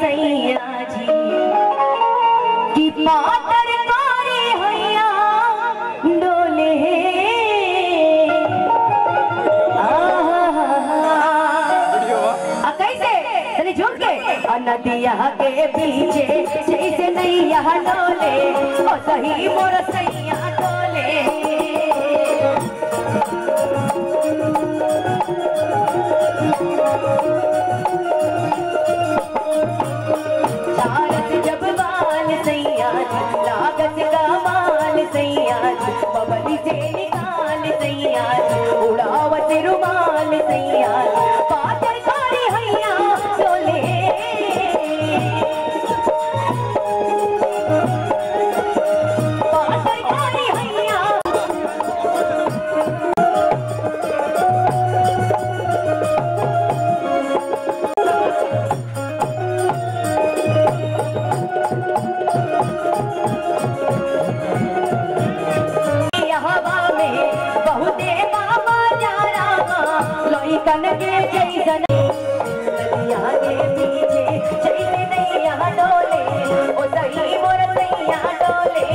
सैया जी की पातर कारी हैया डोले कैसे? तनी झूठ के। नदिया के पीछे जैसे नैया डोले। सही मोर सैया సయ్యారు లాగతగా మాలి సయ్యారు. బబలి చేని కాలి సయ్యారు. ఉడావ తిరుమాలి సయ్యారు. बन के जैसन। डोले ओ सही मोर सैया डोले।